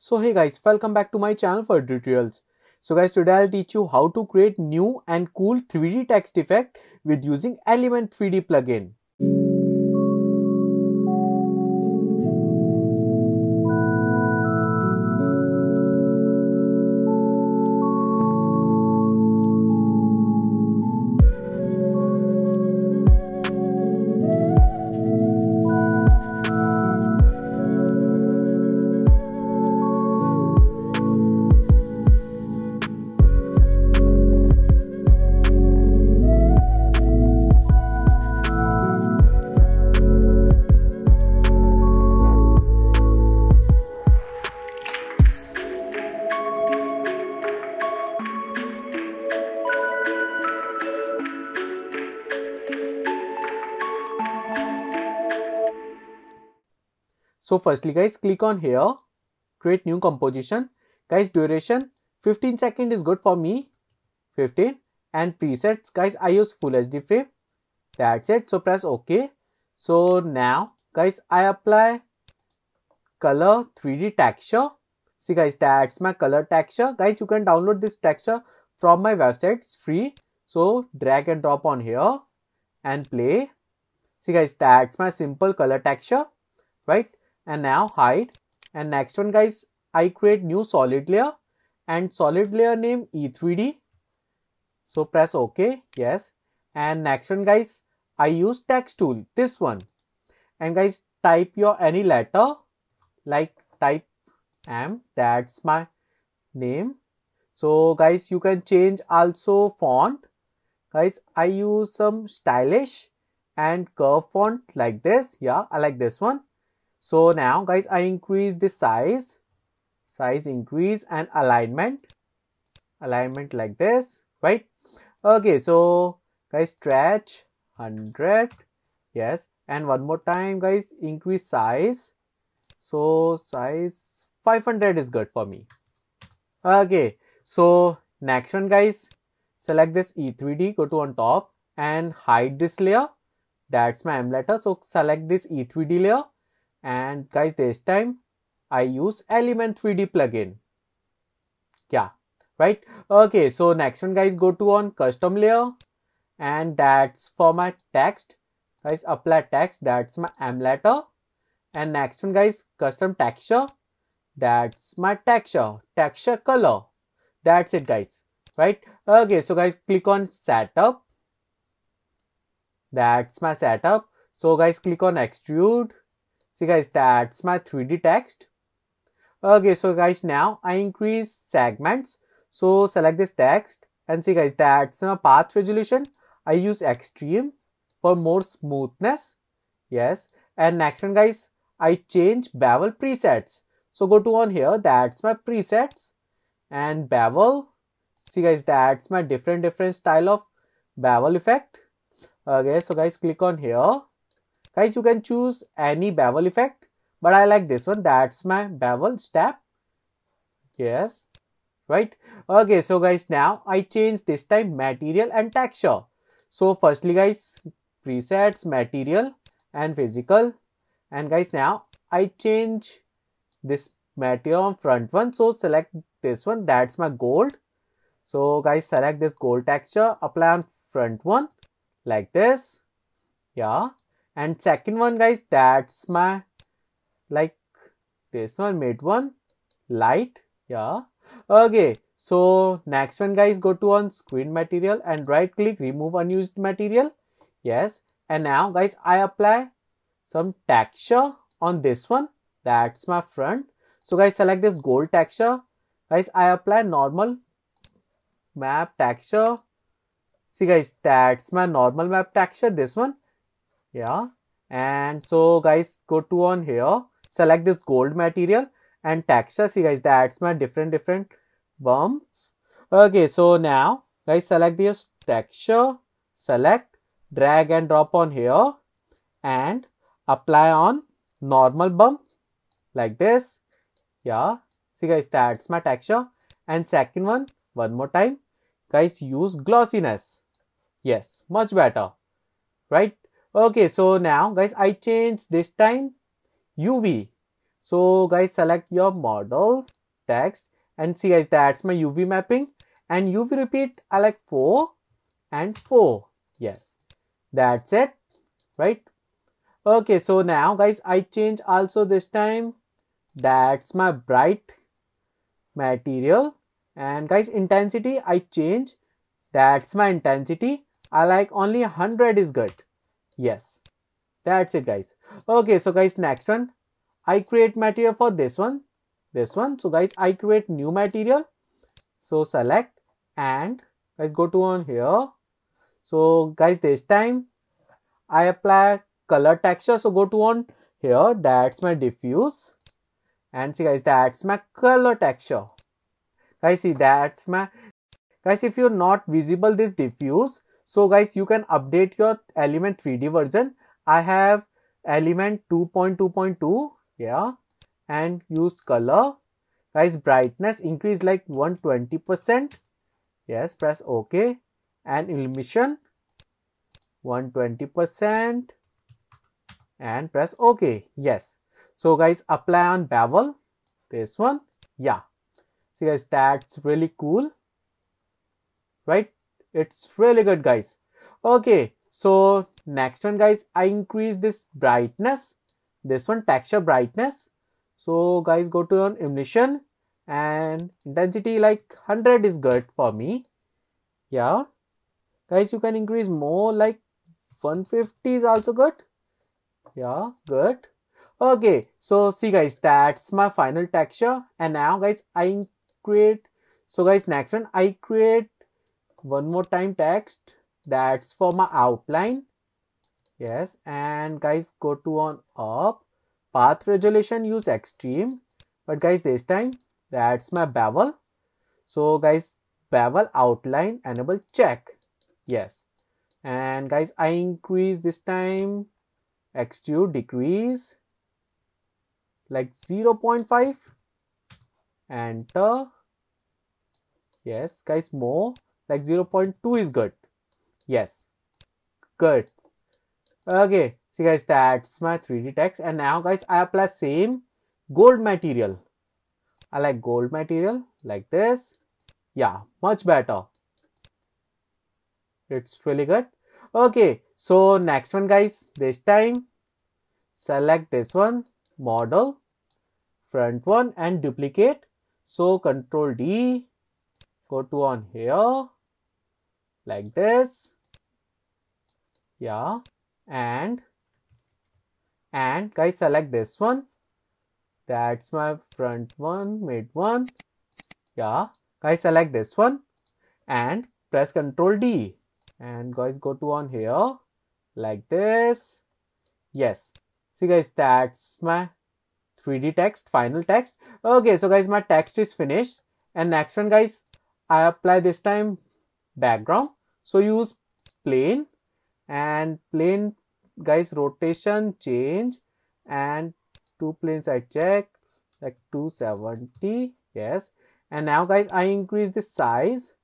So hey guys, welcome back to my channel Fattu Tutorials. So guys, today I'll teach you how to create new and cool 3D text effect with using Element 3D plugin. So firstly guys, click on here, create new composition. Guys, duration 15 second is good for me. 15 and presets guys, I use full HD frame. That's it. So press OK. So now guys, I apply color 3D texture. See guys, that's my color texture. Guys, you can download this texture from my website. It's free. So drag and drop on here and play. See guys, that's my simple color texture, right? And now hide. And next one guys I create new solid layer. And solid layer name E3D so press ok. Yes. And next one guys I use text tool. This one. And guys type your any letter. Like type M that's my name. So guys you can change also font. Guys I use some stylish and curve font like this. Yeah I like this one so now guys, I increase the size, size increase and alignment, alignment like this, right? Okay, so guys stretch 100, yes. And one more time guys, increase size. So size 500 is good for me. Okay, so next one guys, select this E3D, go to on top and hide this layer. That's my M letter. So select this E3D layer and guys this time I use element 3d plugin. Yeah right? Okay so next one guys go to on custom layer. And that's for my text. Guys apply text. That's my m letter. And next one guys custom texture. That's my texture. Texture color. That's it guys. Right? Okay so guys click on setup. That's my setup. So guys click on extrude See guys, that's my 3D text. Okay, so guys, now I increase segments. So select this text and see guys, that's my path resolution. I use extreme for more smoothness. Yes. And next one guys, I change bevel presets. So go to on here, that's my presets and bevel. See guys, that's my different different style of bevel effect. Okay, so guys, click on here Guys, you can choose any bevel effect, but I like this one. That's my bevel step. Yes, right? Okay, so guys, now I change this time material and texture. So firstly, guys, presets, material and physical. And guys, now I change this material on front one. So select this one. That's my gold. So guys, select this gold texture, apply on front one like this. Yeah and second one guys that's my like this one mid one light yeah. Okay so next one guys go to on screen material and right click remove unused material. Yes and now guys i apply some texture on this one. That's my front. So guys select this gold texture. Guys i apply normal map texture. See guys that's my normal map texture this one yeah. And so guys go to on here. Select this gold material and texture. See guys that's my different different bumps. Okay so now guys select this texture. Select drag and drop on here. And apply on normal bump like this. Yeah. See guys that's my texture. And second one one more time. Guys use glossiness. Yes much better. Right okay so now guys i change this time uv so guys select your model text and see guys that's my uv mapping. And uv repeat i like 4 and 4 yes that's it right? Okay so now guys i change also this time. That's my bright material. And guys intensity i change. That's my intensity. I like only 100 is good yes. That's it guys. Okay so guys next one. I create material for this one. This one. So guys i create new material. So select and guys go to on here. So guys this time i apply color texture. So go to on here. That's my diffuse. And see guys that's my color texture. Guys see that's my guys if you're not visible this diffuse so guys you can update your element 3d version. I have element 2.2.2 yeah and use color. Guys brightness increase like 120 percent. Yes press ok. And illumination 120 percent. And press ok. Yes. So guys apply on bevel. This one yeah. See guys that's really cool. Right it's really good guys. Okay so next one guys i increase this brightness. This one texture brightness. So guys go to on emission and intensity like 100 is good for me. Yeah. Guys you can increase more like 150 is also good. Yeah good. Okay so see guys that's my final texture. And now guys i create so guys next one i create one more time text. That's for my outline. Yes and guys go to on up. Path resolution use extreme. But guys this time that's my bevel. So guys bevel outline enable check. Yes. And guys i increase this time. Extrude decrease. Like 0.5 enter. Yes guys more like 0.2 is good. Yes. Good. Okay. See guys that's my 3d text. And now guys i apply same gold material. I like gold material like this. Yeah, much better. It's really good. Okay, so next one guys, this time. Select this one, model, front one and duplicate. So control D, go to on here, like this. Yeah, and, and guys select this one. That's my front one mid one. Yeah. Guys select this one. And press ctrl d. And guys go to on here. Like this. Yes. See guys that's my 3d text final text. Okay so guys my text is finished. And next one guys i apply this time background so use plane and plane guys rotation change and two planes I check like 270 yes. And now guys I increase the size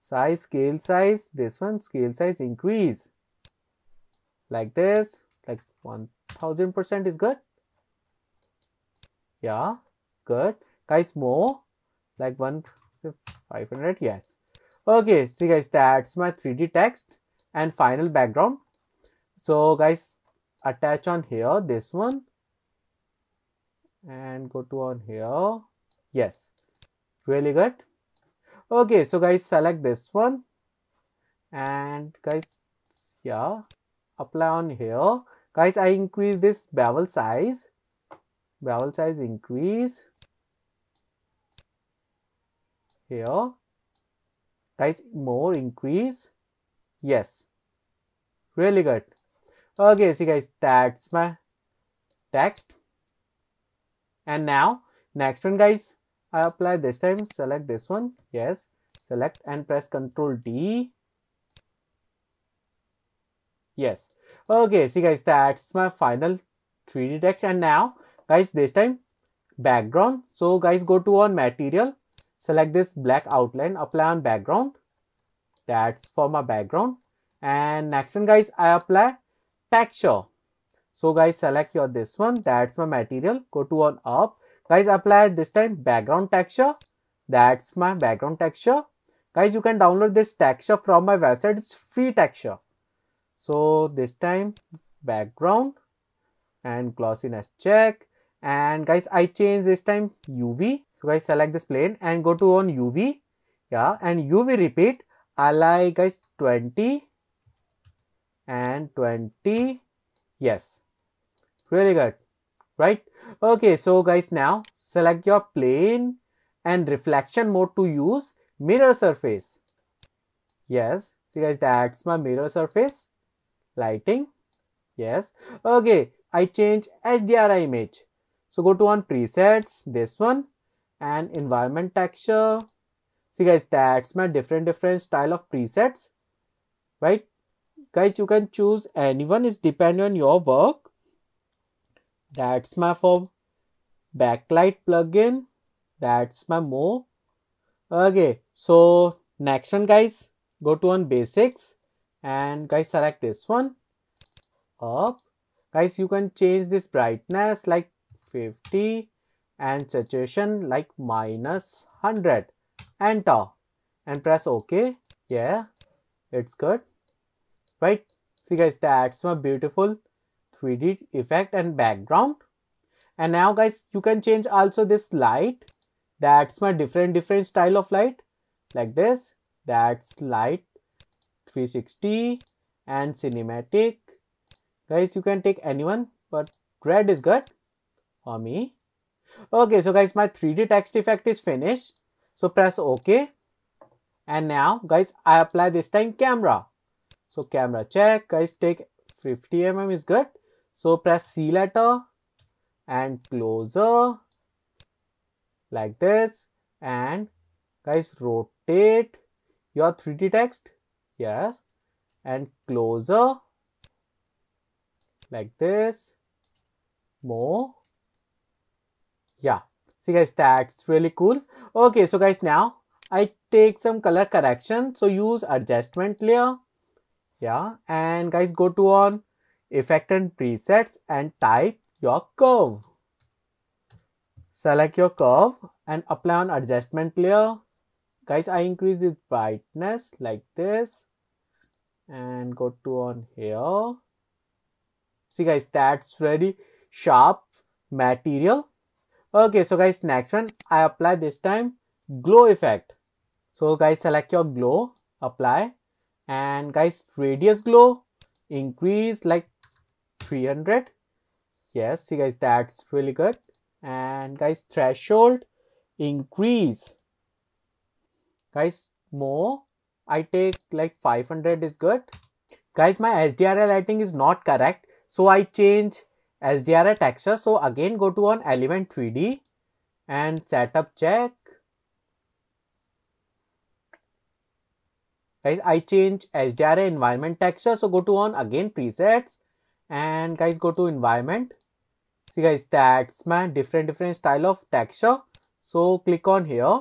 size scale size this one scale size increase. Like this like 1000 percent is good. Yeah good. Guys more like one 500 yes okay see guys that's my 3d text and final background. So guys attach on here this one and go to on here. Yes really good. Okay so guys select this one and guys yeah apply on here. Guys i increase this bevel size. Bevel size increase here guys more increase? Yes. Really good. Okay see guys that's my text. And now next one guys. I apply this time select this one. Yes select and press ctrl D. Yes. Okay see guys that's my final 3d text. And now guys this time background. So guys go to on material select this black outline apply on background. That's for my background. And next one guys I apply texture. So guys select your this one. That's my material. Go to on up. Guys apply this time background texture. That's my background texture. Guys you can download this texture from my website. It's free texture. So this time background and glossiness check. And guys i change this time uv so guys select this plane and go to on uv yeah and uv repeat. Like guys 20 and 20 yes. Really good. Right? Okay so guys now select your plane and reflection mode to use mirror surface. Yes. Guys that's my mirror surface. Lighting. Yes. Okay i change hdri image. So go to on presets this one and environment texture. See guys that's my different different style of presets right? Guys you can choose anyone. Is depending on your work. That's my for backlight plugin. That's my more. Okay so next one guys. Go to on basics. And guys select this one. Up. Guys you can change this brightness like 50 and saturation like minus 100 enter. And press ok. Yeah it's good. Right? See guys that's my beautiful 3d effect and background. And now guys you can change also this light. That's my different different style of light. Like this. That's light 360 and cinematic. Guys you can take anyone but red is good for me okay so guys my 3d text effect is finished. So press ok. And now guys i apply this time camera. So camera check guys take 50 mm is good. So press c letter and closer like this. And guys rotate your 3d text. Yes. And closer like this. More yeah. See guys that's really cool. Okay so guys now i take some color correction. So use adjustment layer. Yeah and guys go to on effect and presets and type your curve. Select your curve and apply on adjustment layer. Guys i increase the brightness like this. And go to on here. See guys that's very sharp material okay so guys next one. I apply this time glow effect. So guys select your glow apply. And guys radius glow increase like 300 yes see guys that's really good. And guys threshold increase. Guys more. I take like 500 is good. Guys my HDRI lighting is not correct. So i change HDRI texture so again go to on element 3d and setup check. Guys i change HDRI environment texture so go to on again presets and guys go to environment. See guys that's my different different style of texture. So click on here.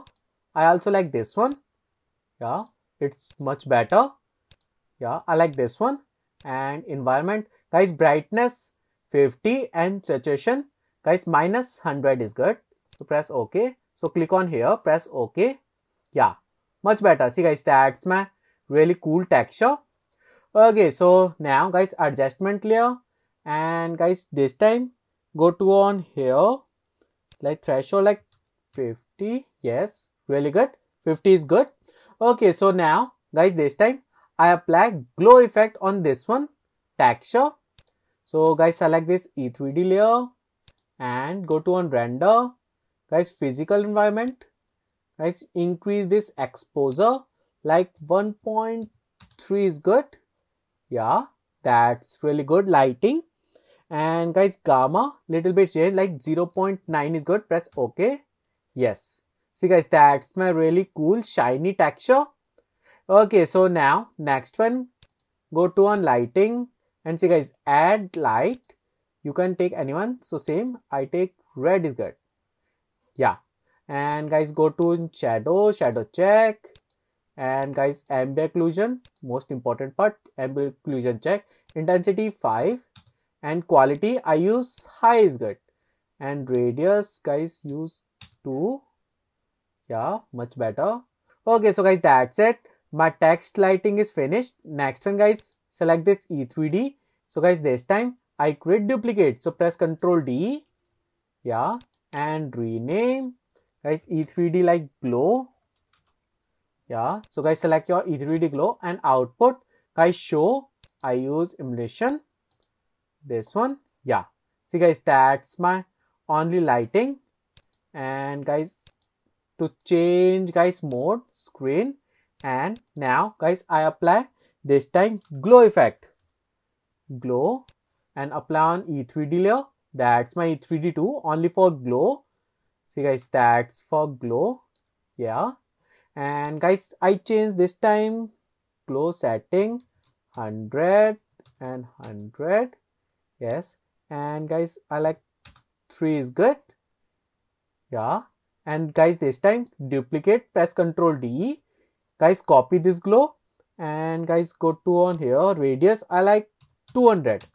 I also like this one. Yeah it's much better. Yeah i like this one. And environment guys brightness 50 and saturation. Guys minus 100 is good. So press ok. So click on here press ok. Yeah much better. See guys that's my really cool texture. Okay so now guys adjustment layer. And guys this time go to on here. Like threshold like 50 yes really good. 50 is good. Okay so now guys this time i apply glow effect on this one texture so guys select this e3d layer and go to on render. Guys physical environment. Guys increase this exposure. Like 1.3 is good. Yeah that's really good lighting. And guys gamma little bit change. Like 0.9 is good. Press ok. Yes. See guys that's my really cool shiny texture. Okay so now next one. Go to on lighting and see guys add light you can take anyone so same i take red is good. Yeah. And guys go to shadow shadow check. And guys ambient occlusion most important part ambient occlusion check. Intensity 5 and quality I use high is good. And radius guys use 2 yeah much better. Okay so guys that's it. My text lighting is finished. Next one guys select this e3d so guys this time I create duplicate. So press ctrl D. Yeah and rename. Guys e3d like glow. Yeah so guys select your e3d glow and output. Guys show. I use emulation. This one. Yeah. See guys that's my only lighting. And guys to change guys mode screen. And now guys I apply this time glow effect. Glow and apply on E3D layer that's my E3D2 only for glow. See guys that's for glow. Yeah. And guys I change this time. Glow setting 100 and 100 yes. And guys I like 3 is good. Yeah. And guys this time duplicate press ctrl D. Guys copy this glow and guys go to on here. Radius I like 200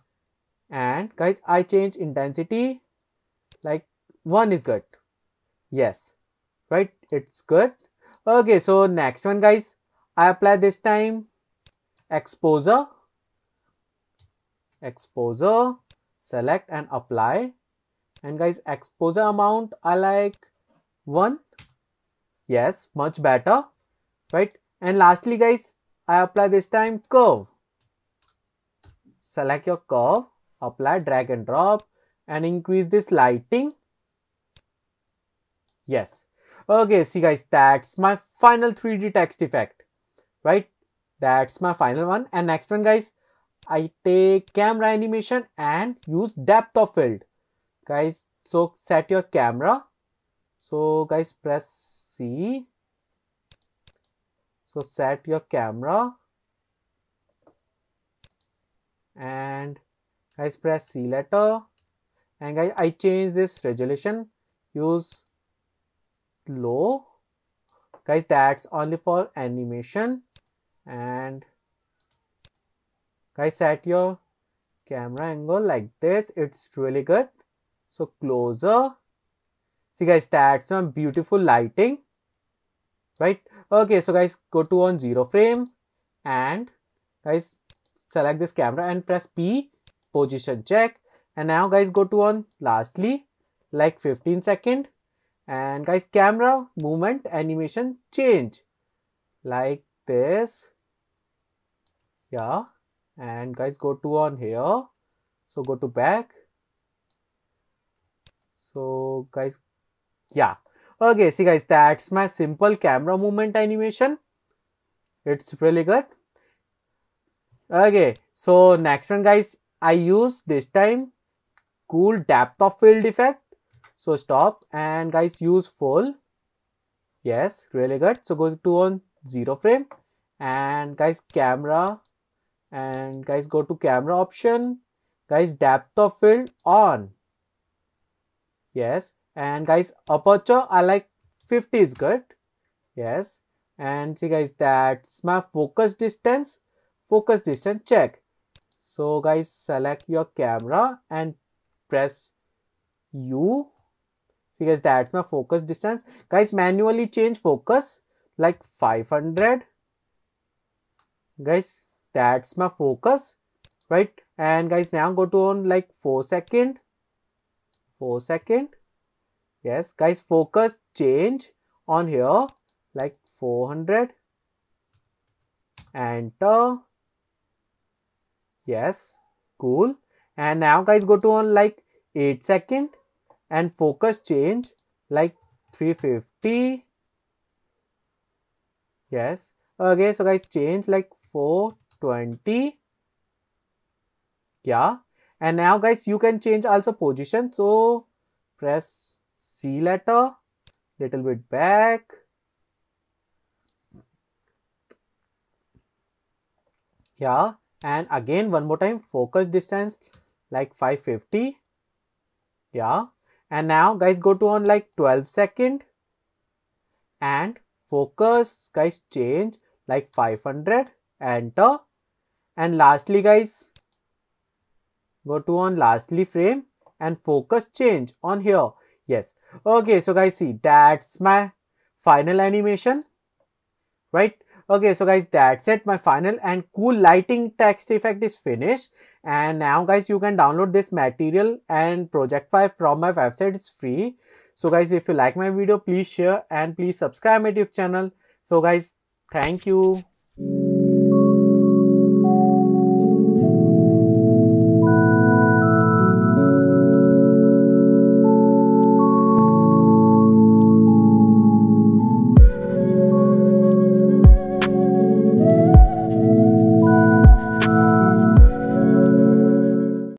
and guys I change intensity. Like 1 is good. Yes. Right? It's good. Okay so next one guys. I apply this time exposure. Exposure. Select and apply. And guys exposure amount I like 1 yes much better. Right? And lastly guys I apply this time curve. Select your curve apply drag and drop and increase this lighting. Yes. Okay see guys that's my final 3d text effect. Right? That's my final one. And next one guys I take camera animation and use depth of field. Guys so set your camera. So guys press C so set your camera and guys press C letter. And guys I change this resolution. Use low. Guys that's only for animation. And guys set your camera angle like this. It's really good. So closer. See guys that's some beautiful lighting right? Okay so guys go to on zero frame and guys select this camera and press p position check. And now guys go to on lastly like 15 second. And guys camera movement animation change. Like this. Yeah. And guys go to on here. So go to back. So guys yeah okay see guys that's my simple camera movement animation. It's really good. Okay so next one guys i use this time cool depth of field effect. So stop and guys use full. Yes really good. So go to on zero frame. And guys camera. And guys go to camera option. Guys depth of field on. Yes and guys aperture i like 50 is good. Yes. And see guys that's my focus distance focus distance check. So guys select your camera and press u. See guys that's my focus distance. Guys manually change focus like 500 guys that's my focus right? And guys now go to on like 4 second. 4 second yes guys focus change on here like 400 enter. Yes cool. And now guys go to on like 8 second and focus change like 350 yes. Okay so guys change like 420. yeah. And now guys you can change also position. So press C letter little bit back. Yeah and again one more time focus distance like 550 yeah and now guys go to on like 12 second. And focus guys change like 500 enter. And lastly guys go to on lastly frame and focus change on here. Yes okay so guys see that's my final animation right? Okay so guys that's it my final and cool lighting text effect is finished. And now guys you can download this material and project file from my website it's free. So guys if you like my video please share and please subscribe my youtube channel. So guys thank you